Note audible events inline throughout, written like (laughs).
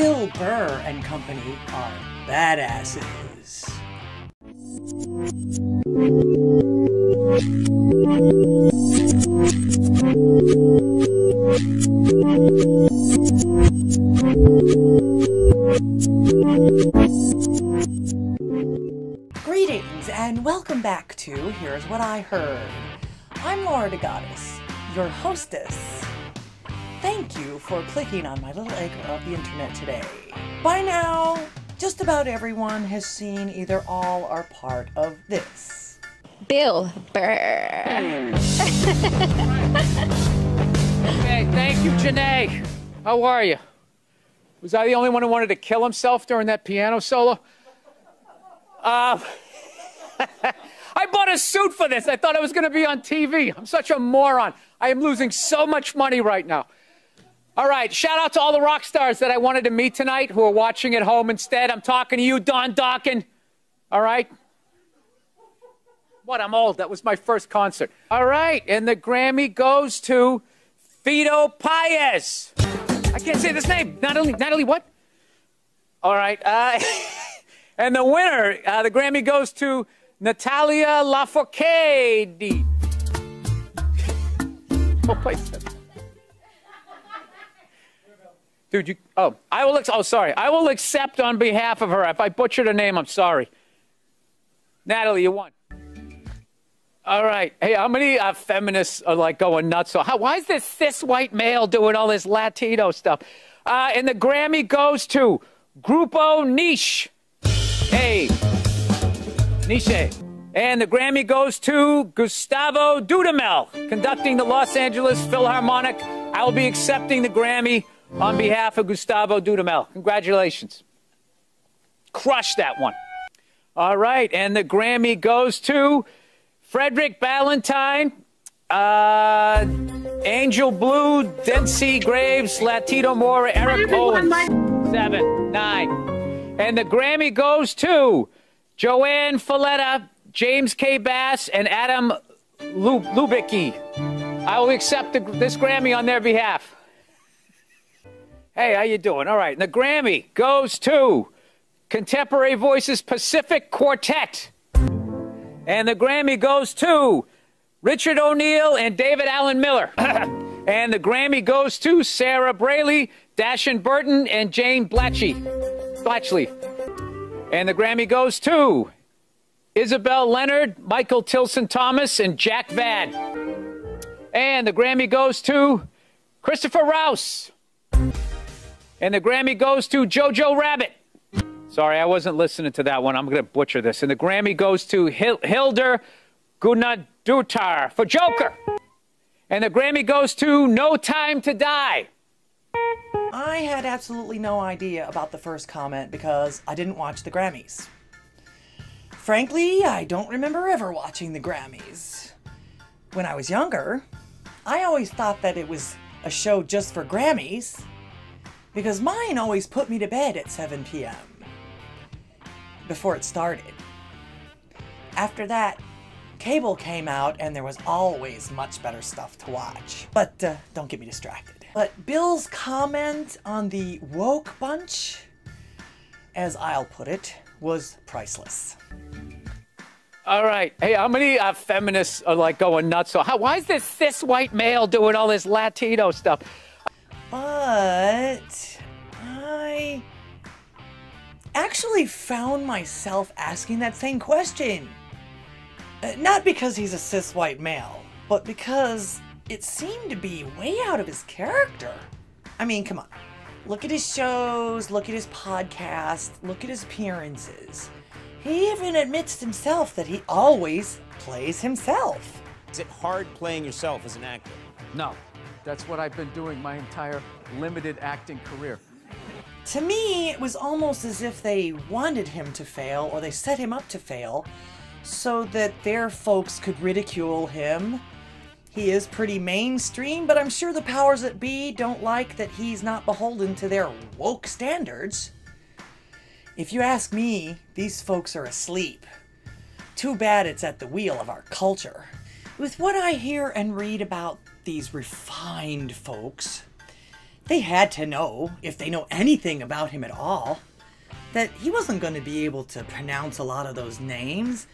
Bill Burr and company are badasses. Greetings and welcome back to Here's What I Heard. I'm Laura DeGoddess, your hostess. Thank you for clicking on my little egg of the internet today. By now, just about everyone has seen either all or part of this. Bill Burr. Okay, thank you, Janae. How are you? Was I the only one who wanted to kill himself during that piano solo? Uh, (laughs) I bought a suit for this. I thought I was going to be on TV. I'm such a moron. I am losing so much money right now. All right, shout out to all the rock stars that I wanted to meet tonight who are watching at home instead. I'm talking to you, Don Dokken. All right? What? I'm old. That was my first concert. All right, and the Grammy goes to Fito Paez. I can't say this name. Natalie, Natalie, what? All right. Uh, (laughs) and the winner, uh, the Grammy goes to Natalia Lafourcade. (laughs) oh, wait. Dude, you. Oh, I will. Oh, sorry. I will accept on behalf of her. If I butchered her name, I'm sorry. Natalie, you won. All right. Hey, how many uh, feminists are like going nuts? So, how, why is this cis white male doing all this Latino stuff? Uh, and the Grammy goes to Grupo Niche. Hey, Niche. And the Grammy goes to Gustavo Dudamel, conducting the Los Angeles Philharmonic. I will be accepting the Grammy on behalf of Gustavo Dudamel. Congratulations. Crush that one. All right. And the Grammy goes to Frederick Ballantine, uh, Angel Blue, Dead Graves, Latino Mora, Eric Owens. Seven, nine. And the Grammy goes to Joanne Falletta, James K. Bass, and Adam Lub- Lubicki. I will accept the, this Grammy on their behalf. Hey, how you doing? All right. And the Grammy goes to Contemporary Voices Pacifica Quartet. And the Grammy goes to Richard O'Neill and David Allen Miller. (clears throat) and the Grammy goes to Sarah Brailey, Dashon Burton, and Jane Blatchley. Blatchley. And the Grammy goes to Isabel Leonard, Michael Tilson Thomas, and Jack Vad. And the Grammy goes to Christopher Rouse. And the Grammy goes to Jojo Rabbit. Sorry, I wasn't listening to that one. I'm going to butcher this. And the Grammy goes to Hil- Hildur Gunadutar for Joker. And the Grammy goes to No Time to Die. I had absolutely no idea about the first comment because I didn't watch the Grammys. Frankly, I don't remember ever watching the Grammys. When I was younger, I always thought that it was a show just for Grammys because mine always put me to bed at 7 p.m. before it started. After that, cable came out and there was always much better stuff to watch. But uh, don't get me distracted. But Bill's comment on the woke bunch, as I'll put it, was priceless. All right. Hey, how many uh, feminists are like going nuts? So, how, why is this cis white male doing all this Latino stuff? But I actually found myself asking that same question. Uh, Not because he's a cis white male, but because it seemed to be way out of his character. I mean, come on. Look at his shows, look at his podcast, look at his appearances. He even admits himself that he always plays himself. Is it hard playing yourself as an actor? No, that's what I've been doing my entire limited acting career. To me, it was almost as if they wanted him to fail or they set him up to fail so that their folks could ridicule him. He is pretty mainstream, but I'm sure the powers that be don't like that he's not beholden to their woke standards. If you ask me, these folks are asleep. Too bad it's at the wheel of our culture. With what I hear and read about these refined folks, They had to know, if they know anything about him at all, that he wasn't going to be able to pronounce a lot of those names.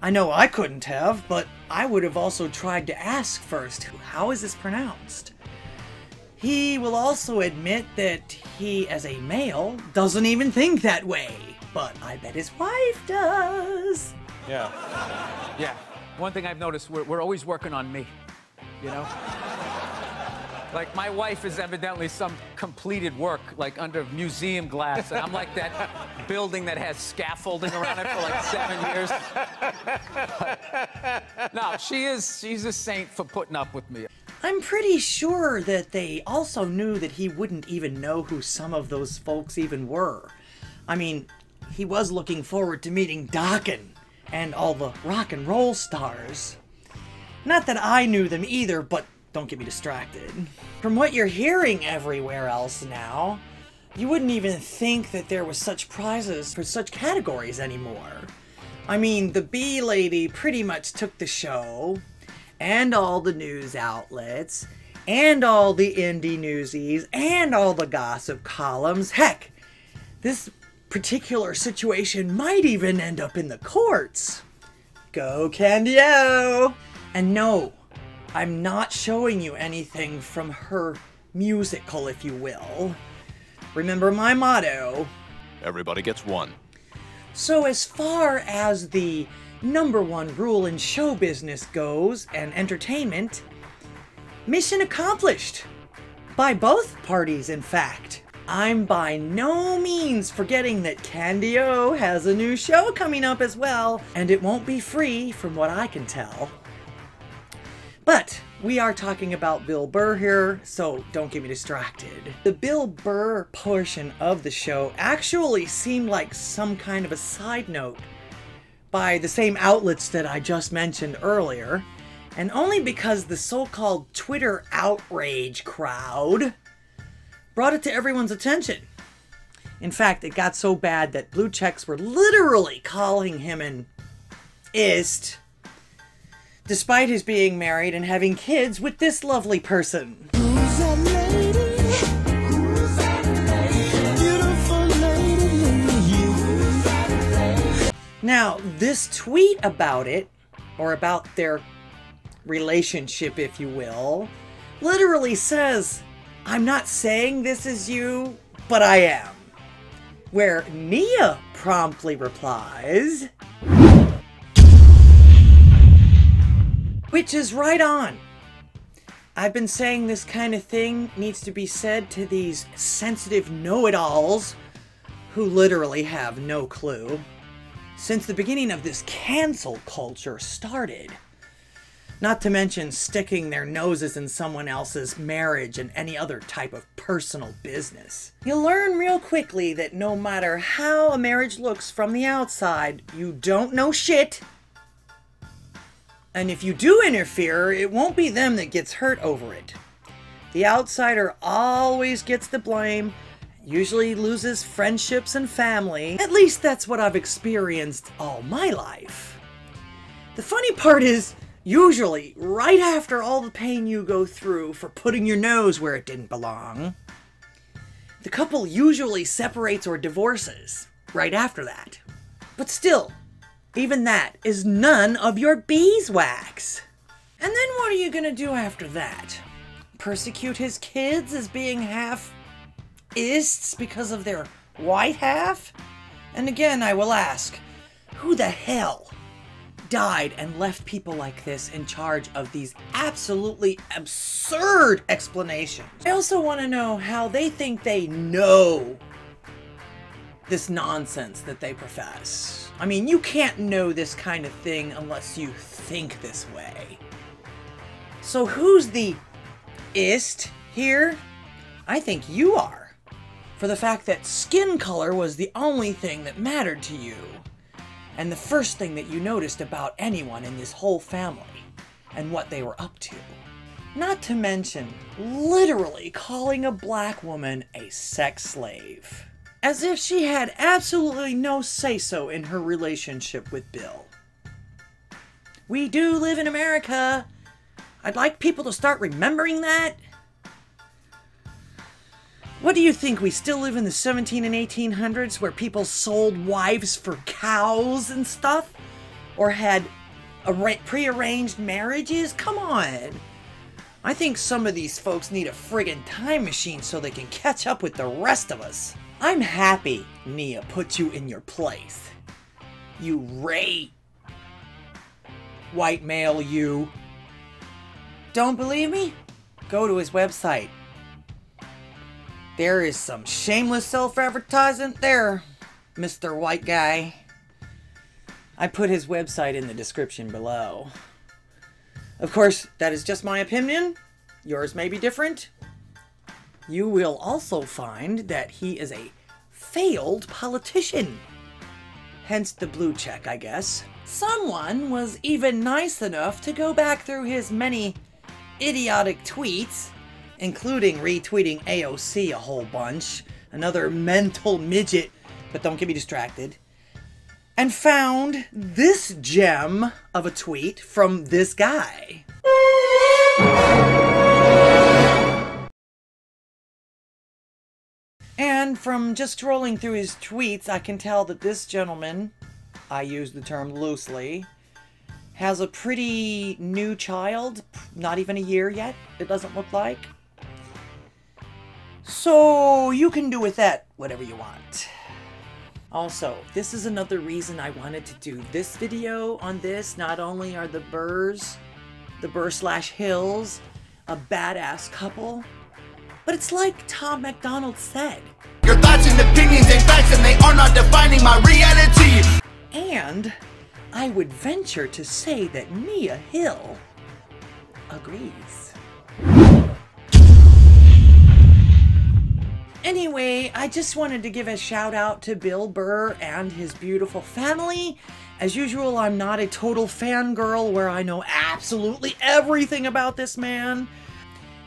I know I couldn't have, but I would have also tried to ask first, how is this pronounced? He will also admit that he, as a male, doesn't even think that way, but I bet his wife does. Yeah. Yeah. One thing I've noticed, we're, we're always working on me. You know? Like, my wife is evidently some completed work, like under museum glass. And I'm like that (laughs) building that has scaffolding around it for like seven years. But, no, she is, she's a saint for putting up with me. I'm pretty sure that they also knew that he wouldn't even know who some of those folks even were. I mean, he was looking forward to meeting Dokken and all the rock and roll stars. Not that I knew them either, but don't get me distracted. From what you're hearing everywhere else now, you wouldn't even think that there was such prizes for such categories anymore. I mean, the bee lady pretty much took the show, and all the news outlets, and all the indie newsies, and all the gossip columns. Heck, this particular situation might even end up in the courts. Go Candio! And no, I'm not showing you anything from her musical, if you will. Remember my motto. Everybody gets one. So, as far as the number one rule in show business goes and entertainment, mission accomplished. By both parties, in fact. I'm by no means forgetting that Candio has a new show coming up as well, and it won't be free from what I can tell. But we are talking about Bill Burr here, so don't get me distracted. The Bill Burr portion of the show actually seemed like some kind of a side note by the same outlets that I just mentioned earlier, and only because the so called Twitter outrage crowd brought it to everyone's attention. In fact, it got so bad that blue checks were literally calling him an ist despite his being married and having kids with this lovely person. Who's that lady? Who's that lady? Beautiful lady. Now, this tweet about it, or about their relationship, if you will, literally says, I'm not saying this is you, but I am. Where Nia promptly replies, Which is right on. I've been saying this kind of thing needs to be said to these sensitive know it alls who literally have no clue since the beginning of this cancel culture started. Not to mention sticking their noses in someone else's marriage and any other type of personal business. You'll learn real quickly that no matter how a marriage looks from the outside, you don't know shit and if you do interfere, it won't be them that gets hurt over it. The outsider always gets the blame, usually loses friendships and family. At least that's what I've experienced all my life. The funny part is, usually, right after all the pain you go through for putting your nose where it didn't belong, the couple usually separates or divorces right after that. But still, even that is none of your beeswax. And then what are you gonna do after that? Persecute his kids as being half ists because of their white half? And again, I will ask, who the hell died and left people like this in charge of these absolutely absurd explanations? I also want to know how they think they know this nonsense that they profess. I mean, you can't know this kind of thing unless you think this way. So who's the ist here? I think you are. For the fact that skin color was the only thing that mattered to you. And the first thing that you noticed about anyone in this whole family. And what they were up to. Not to mention, literally calling a black woman a sex slave as if she had absolutely no say so in her relationship with Bill. We do live in America. I'd like people to start remembering that. What do you think? We still live in the 17 and 1800s where people sold wives for cows and stuff? Or had arra- prearranged marriages? Come on. I think some of these folks need a friggin' time machine so they can catch up with the rest of us. I'm happy Nia put you in your place. You Ray. White male, you. Don't believe me? Go to his website. There is some shameless self advertising there, Mr. White Guy. I put his website in the description below. Of course, that is just my opinion. Yours may be different. You will also find that he is a failed politician. Hence the blue check, I guess. Someone was even nice enough to go back through his many idiotic tweets, including retweeting AOC a whole bunch, another mental midget, but don't get me distracted, and found this gem of a tweet from this guy. And from just scrolling through his tweets, I can tell that this gentleman, I use the term loosely, has a pretty new child, not even a year yet, it doesn't look like. So you can do with that whatever you want. Also, this is another reason I wanted to do this video on this. Not only are the Burrs, the Burr slash Hills, a badass couple, but it's like Tom MacDonald said. Your thoughts and opinions ain't facts and they are not defining my reality. And I would venture to say that Nia Hill agrees. Anyway, I just wanted to give a shout out to Bill Burr and his beautiful family. As usual, I'm not a total fangirl where I know absolutely everything about this man.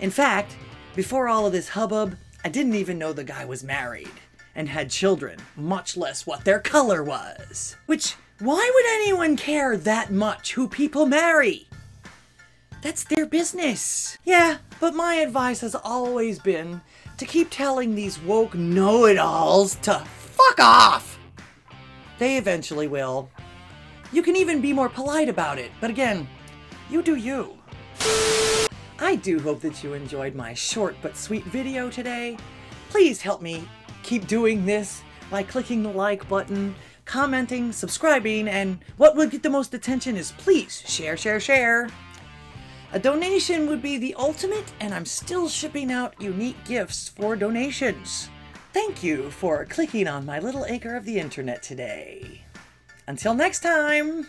In fact, before all of this hubbub, I didn't even know the guy was married and had children, much less what their color was. Which, why would anyone care that much who people marry? That's their business. Yeah, but my advice has always been to keep telling these woke know it alls to fuck off. They eventually will. You can even be more polite about it, but again, you do you. I do hope that you enjoyed my short but sweet video today. Please help me keep doing this by clicking the like button, commenting, subscribing, and what would get the most attention is please share, share, share. A donation would be the ultimate, and I'm still shipping out unique gifts for donations. Thank you for clicking on my little acre of the internet today. Until next time!